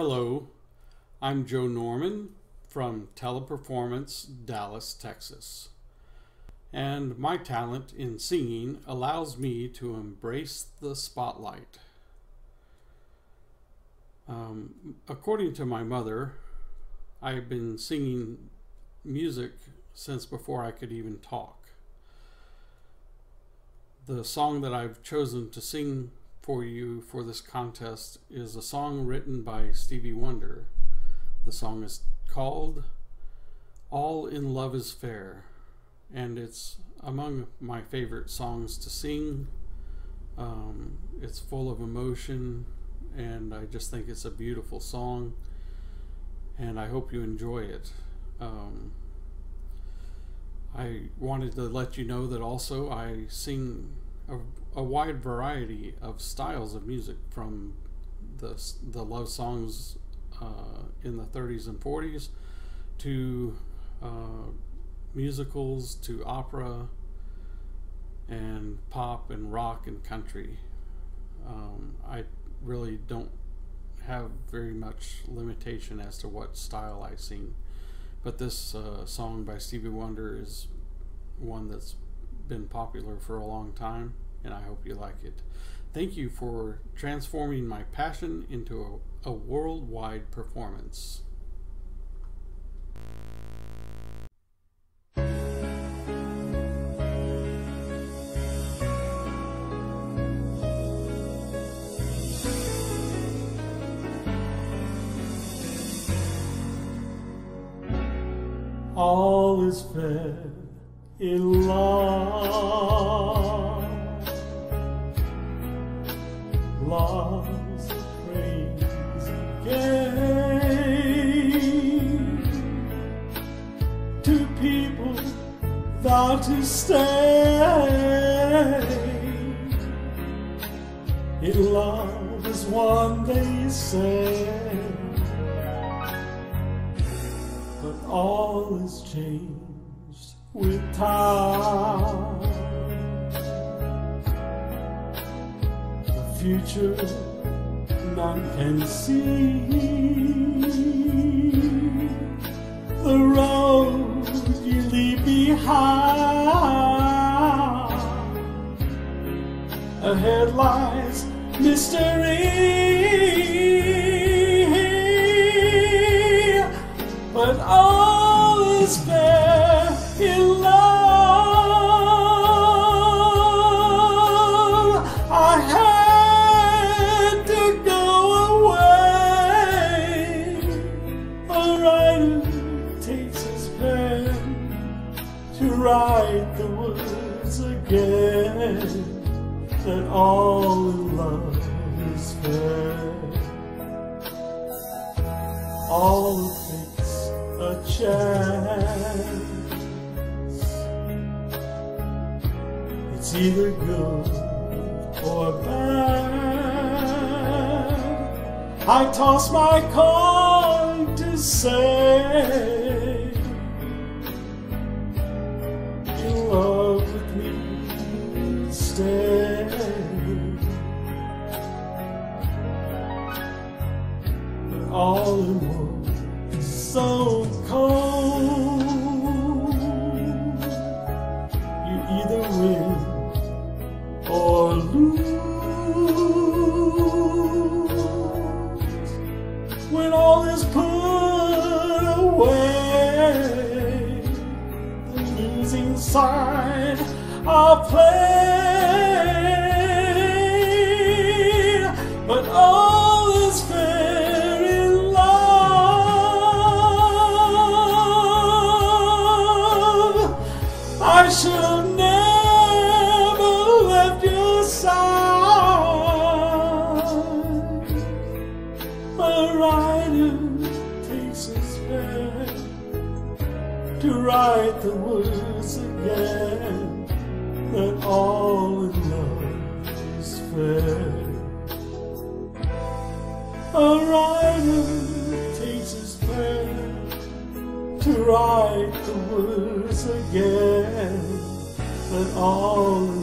Hello, I'm Joe Norman from Teleperformance, Dallas, Texas. And my talent in singing allows me to embrace the spotlight. Um, according to my mother, I've been singing music since before I could even talk. The song that I've chosen to sing for you for this contest is a song written by Stevie Wonder. The song is called All in Love is Fair, and it's among my favorite songs to sing. Um, it's full of emotion, and I just think it's a beautiful song, and I hope you enjoy it. Um, I wanted to let you know that also I sing a, a wide variety of styles of music from the, the love songs uh, in the 30s and 40s to uh, musicals to opera and pop and rock and country. Um, I really don't have very much limitation as to what style I sing. But this uh, song by Stevie Wonder is one that's been popular for a long time, and I hope you like it. Thank you for transforming my passion into a, a worldwide performance. All is fair in love. Love's crazy game. Two people vow to stay. In love is one they say. But all is changed with time. The future none can see. The road you leave behind. Ahead lies mystery. But all is fair That all in love is fair. All takes a chance. It's either good or bad. I toss my coin to say, put away, the losing side of play. But all is fair in love. I should never to write the words again. That all in love is fair. A writer takes his pen to write the words again. That all